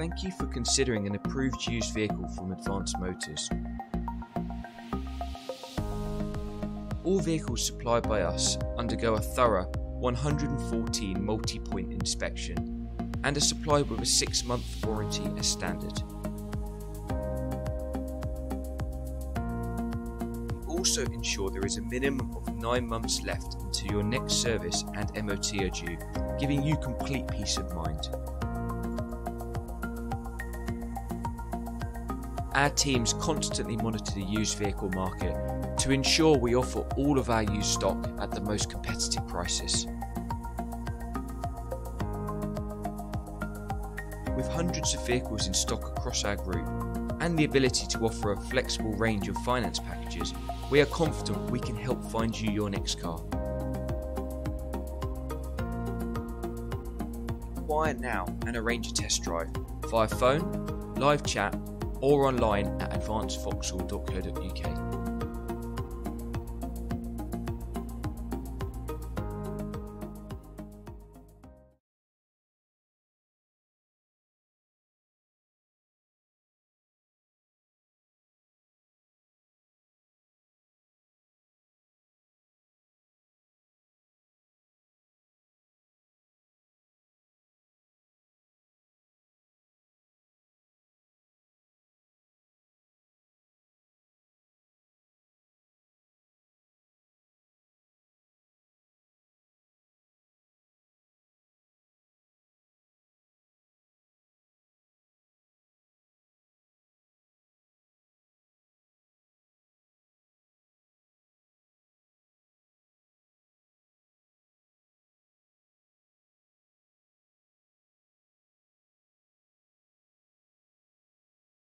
Thank you for considering an approved used vehicle from Advance Motors. All vehicles supplied by us undergo a thorough 114 multi point inspection and are supplied with a 6 month warranty as standard. We also ensure there is a minimum of 9 months left until your next service and MOT are due, giving you complete peace of mind. Our teams constantly monitor the used vehicle market to ensure we offer all of our used stock at the most competitive prices. With hundreds of vehicles in stock across our group and the ability to offer a flexible range of finance packages, we are confident we can help find you your next car. Inquire now and arrange a test drive via phone, live chat, or online at advancevauxhall.co.uk.